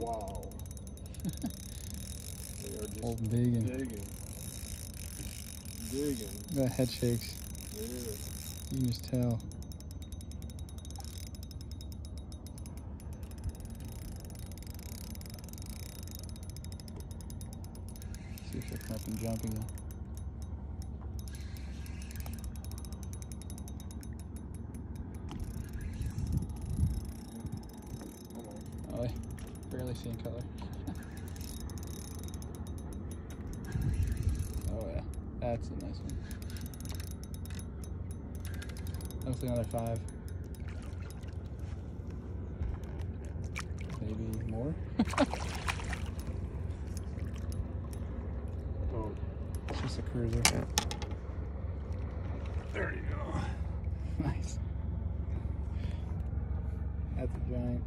Wow. they are just Oh, digging. digging. Digging. That head shakes. Yeah. You can just tell. See if she'll come up and jump again. Oh, barely seeing color. oh yeah, that's a nice one. That's another five. Maybe more? oh. It's just a cruiser. There you go. nice. That's a giant.